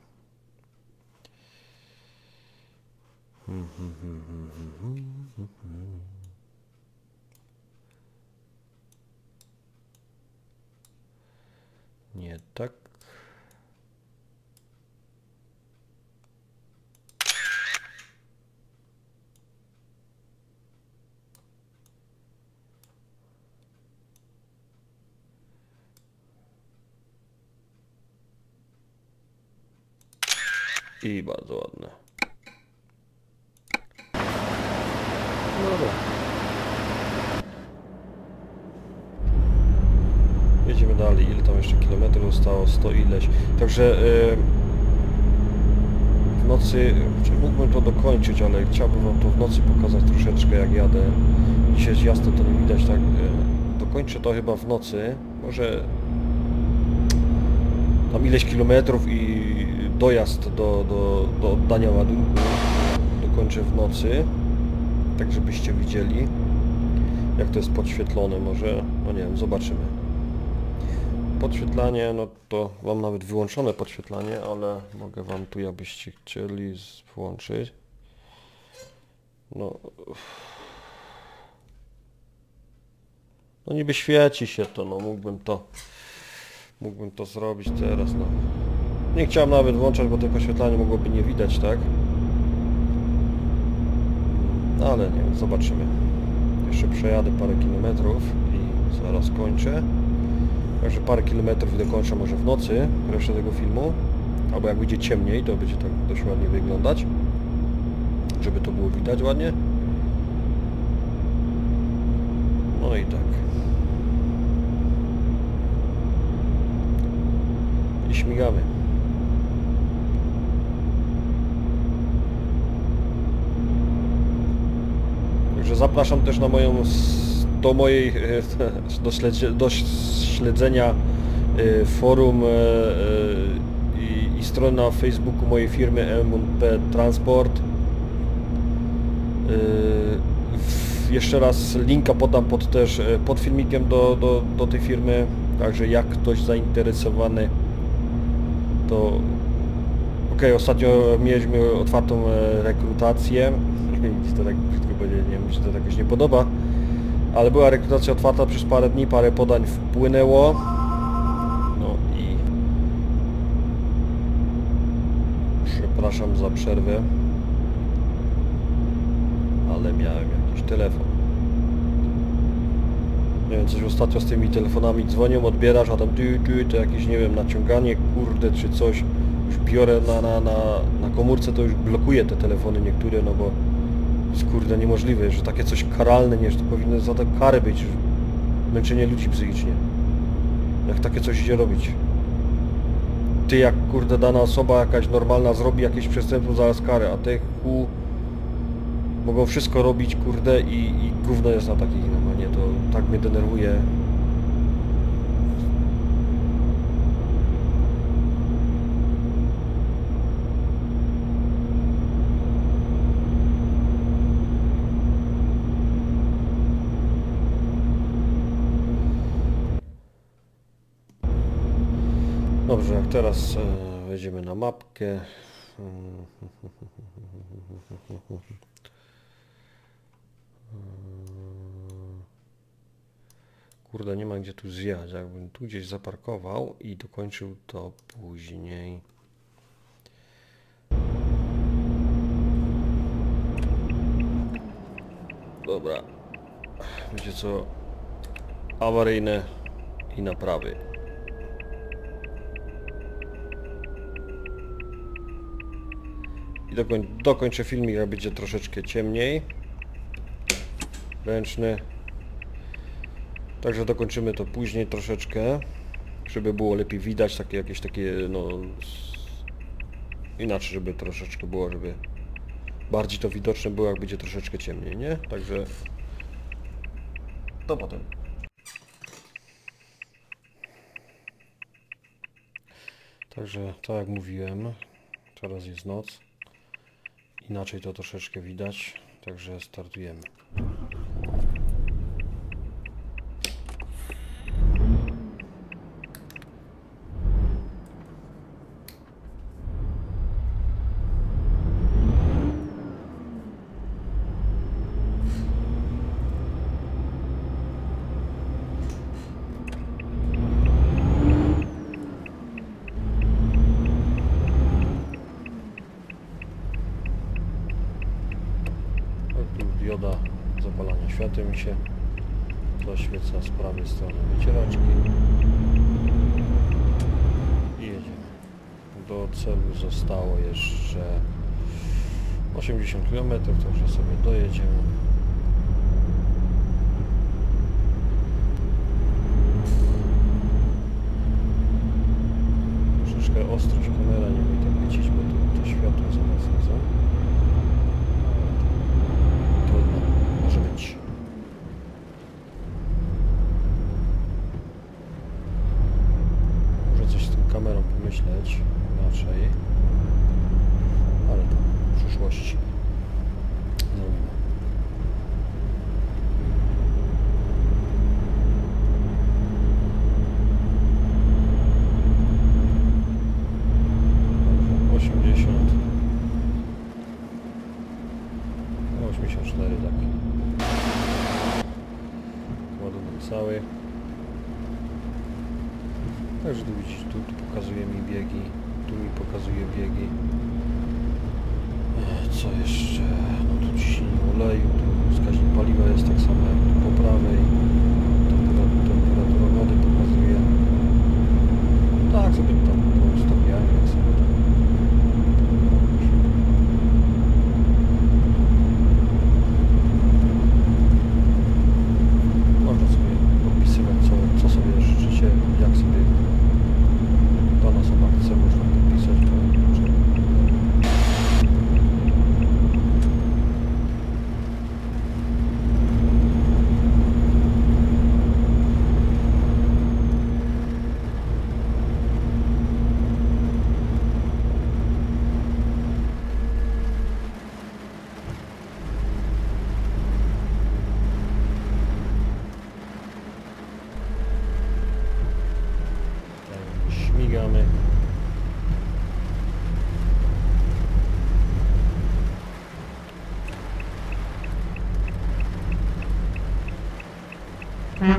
Hmm, hmm, hmm, hmm, hmm, hmm, hmm. Nie tak. I bardzo ładne. No dobra. Jedziemy dalej. Ile tam jeszcze kilometrów zostało 100 ileś. Także y, w nocy, mógłbym to dokończyć, ale chciałbym wam to w nocy pokazać troszeczkę jak jadę. Dzisiaj jest jasno, to nie widać tak. y, Dokończę to chyba w nocy. Może tam ileś kilometrów i dojazd do, do, do oddania ładunku dokończę w nocy. Tak żebyście widzieli jak to jest podświetlone może, no nie wiem, zobaczymy. Podświetlanie, no to mam nawet wyłączone podświetlanie, ale mogę wam tu, jakbyście chcieli włączyć. No... No niby świeci się to, no mógłbym to... Mógłbym to zrobić teraz, no. Nie chciałem nawet włączać, bo to podświetlanie mogłoby nie widać, tak? No ale nie zobaczymy. Jeszcze przejadę parę kilometrów i zaraz kończę. Także parę kilometrów dokończę może w nocy resztę tego filmu. Albo jak będzie ciemniej, to będzie tak dość ładnie wyglądać. Żeby to było widać ładnie. No i tak. I śmigamy. Także zapraszam też na moją, do mojej, e, do, do śledzenia e, forum e, i, i na Facebooku mojej firmy M&P Transport. Jeszcze raz linka podam pod też pod filmikiem do, do, do tej firmy, także jak ktoś zainteresowany to Okej, ostatnio mieliśmy otwartą rekrutację. To tak powiedzieć, nie wiem, się to jakoś nie podoba. Ale była rekrutacja otwarta przez parę dni, parę podań wpłynęło. No i... Przepraszam za przerwę. Ale miałem jakiś telefon. Nie wiem, coś ostatnio z tymi telefonami dzwonią, odbierasz, a tam ty, ty, to jakieś, nie wiem, naciąganie, kurde, czy coś. Już biorę na, na, na, na komórce, to już blokuję te telefony niektóre, no bo jest kurde niemożliwe, że takie coś karalne, nie, że to powinno za to kary być, męczenie ludzi psychicznie. Jak takie coś idzie robić. Ty jak kurde dana osoba jakaś normalna zrobi jakieś przestępstwo zaraz karę, a te ku mogą wszystko robić kurde i, i gówno jest na takich normalnie, to tak mnie denerwuje. Dobrze, jak teraz e, wejdziemy na mapkę. Kurde, nie ma gdzie tu zjechać. Jakbym tu gdzieś zaparkował i dokończył to później. Dobra. Wiecie co? Awaryjne i naprawy. I dokoń, dokończę filmik, jak będzie troszeczkę ciemniej. Ręczny. Także dokończymy to później troszeczkę, żeby było lepiej widać, takie jakieś takie, no... Inaczej, żeby troszeczkę było, żeby bardziej to widoczne było, jak będzie troszeczkę ciemniej, nie? Także... To potem. Także, tak jak mówiłem, teraz jest noc. Inaczej to troszeczkę widać, także startujemy. O, tu dioda światła mi się zaświeca z prawej strony wycieraczki. I jedziemy. Do celu zostało jeszcze 80 km, także sobie dojedziemy.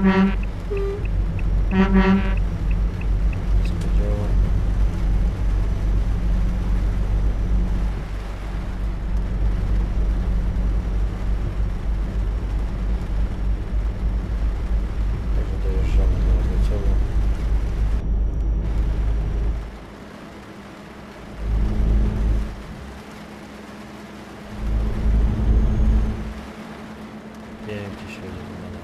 Wszystko działa. Także dojeżdżamy teraz do celu. Pięknie się wygląda.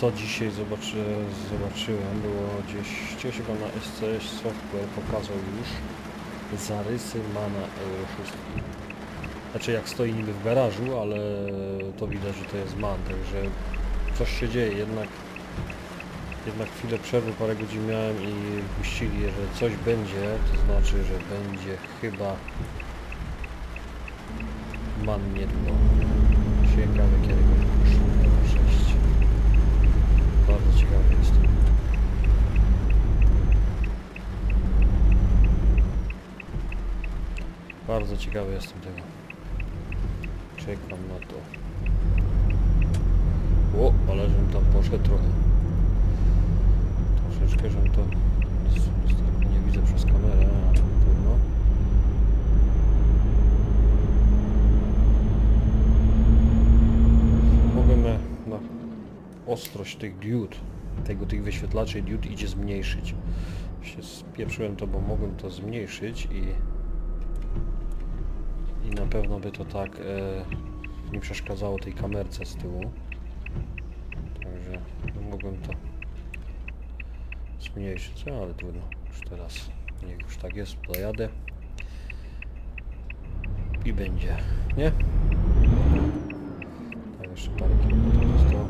Co dzisiaj zobaczy, zobaczyłem, było gdzieś, gdzieś chyba na SCS Software pokazał już zarysy Mana Euro 6. Znaczy jak stoi niby w garażu, ale to widać, że to jest MAN, także coś się dzieje, jednak jednak chwilę przerwy, parę godzin miałem i puścili, że coś będzie, to znaczy, że będzie chyba MAN niedługo. Ciekawe kiedy go wypuszczą Euro 6. Bardzo ciekawy jestem. Bardzo ciekawy jestem tego. Czekam na to. O, ale żebym tam poszedł trochę. Troszeczkę, żebym to nie widzę przez kamerę, ale trudno. Mogłem na ostrość tych diod, tego, tych wyświetlaczy diod idzie zmniejszyć. Się spieprzyłem to, bo mogłem to zmniejszyć i i na pewno by to tak e, nie przeszkadzało tej kamerce z tyłu. Także no, mogłem to zmniejszyć, no, ale trudno. Już teraz niech już tak jest, dojadę i będzie, nie? Tak, jeszcze parę kilometrów zostało.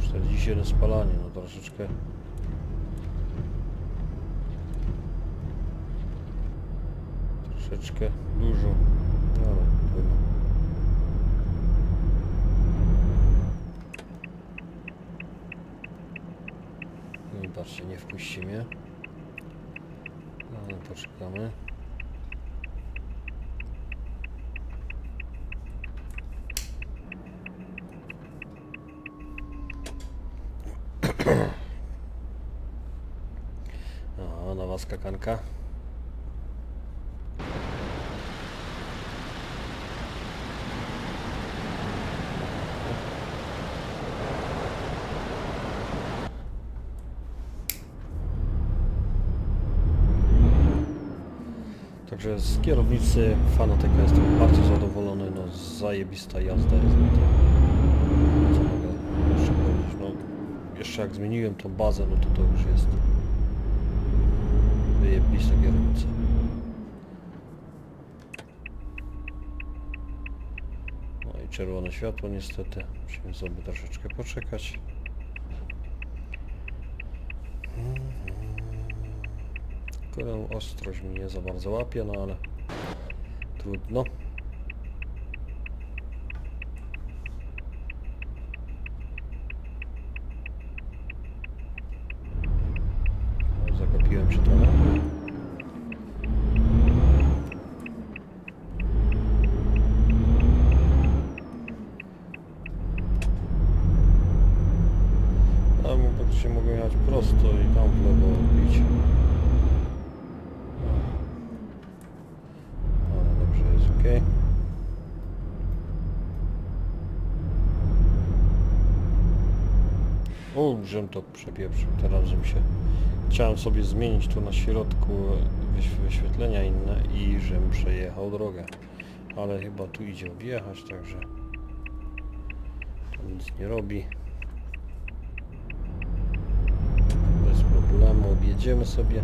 Czterdzieści jeden spalanie, no troszeczkę troszeczkę dużo, no, ale trudno. No i patrzcie, nie wpuści mnie. Ale poczekamy. O, nowa skakanka. Także z kierownicy Fanatyka jestem bardzo zadowolony, no zajebista jazda jest na tym. Co mogę jeszcze powiedzieć, no jeszcze jak zmieniłem tą bazę, no to to już jest wyjebista kierownica. No i czerwone światło niestety, musimy sobie troszeczkę poczekać. Którą ostrość mi nie za bardzo łapie, no ale trudno. O, Zagapiłem się trochę. A mógł praktycznie mogę jechać prosto i tam w lewo odbić. Ale dobrze jest ok. Żem to przepieprzył teraz, żebym się... Chciałem sobie zmienić tu na środku wyś- wyświetlenia inne i żem przejechał drogę. Ale chyba tu idzie objechać, także... To nic nie robi. Bez problemu objedziemy sobie.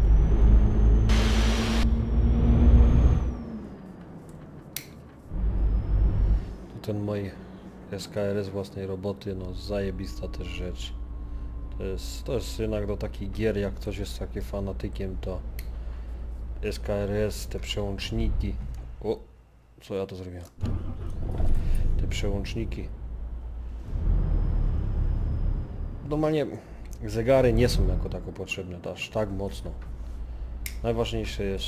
Tu ten mój SKRS własnej roboty, no zajebista też rzecz. To jest, jednak do takich gier, jak ktoś jest takie fanatykiem, to SKRS, te przełączniki. O, co ja to zrobiłem? Te przełączniki. Normalnie zegary nie są jako tako potrzebne, aż tak mocno. Najważniejsze jest,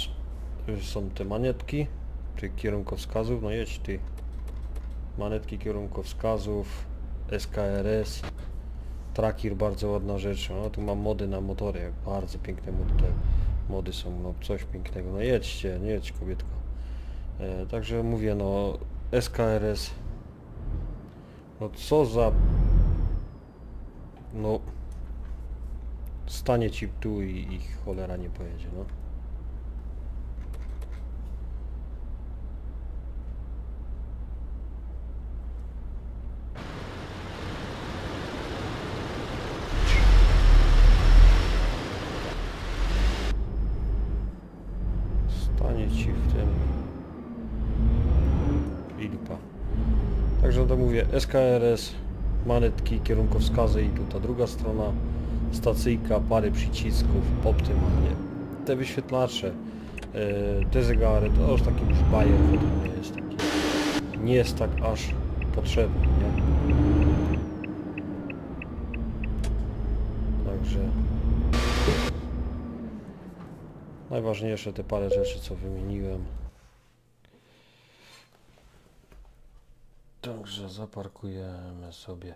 są te manetki, tych kierunkowskazów, no jedź ty. Manetki kierunkowskazów, SKRS, Tracker bardzo ładna rzecz, no tu mam mody na motory, bardzo piękne mody, te mody są, no coś pięknego, no jedźcie, nie jedź kobietko. E, także mówię, no SKRS, no co za, no stanie ci tu i, i cholera nie pojedzie, no. Stanie ci w tym i lipa. Także no SKRS, manetki, kierunkowskazy i tu ta druga strona, stacyjka, pary przycisków, optymalnie. Te wyświetlacze, e, te zegary, to już taki już bajer mnie jest taki, nie jest tak aż potrzebny, nie? Także najważniejsze te parę rzeczy co wymieniłem. Także zaparkujemy sobie.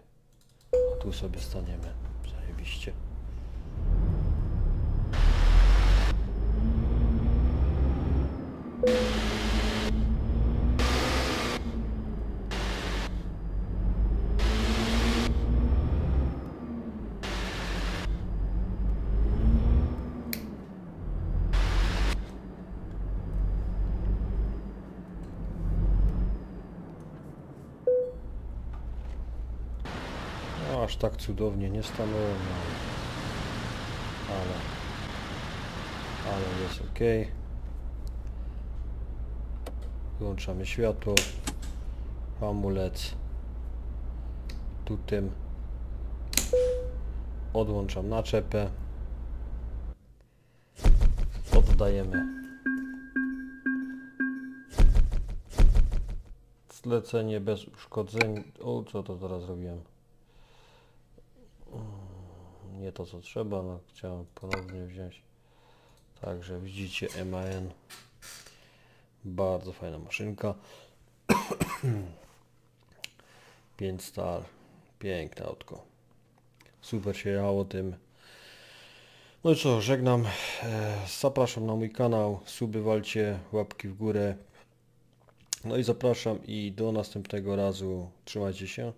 A tu sobie staniemy. Zajebiście. No, aż tak cudownie nie stanąłem, ale, ale, jest ok. Wyłączamy światło, hamulec, tu tym, odłączam naczepę, oddajemy zlecenie bez uszkodzeń, o co to teraz zrobiłem? Nie to co trzeba, no chciałem ponownie wziąć. Także widzicie MAN. Bardzo fajna maszynka. 5 star. Piękne autko. Super się jechało tym. No i co, żegnam. E, Zapraszam na mój kanał. Suby walcie, łapki w górę. No i zapraszam i do następnego razu. Trzymajcie się.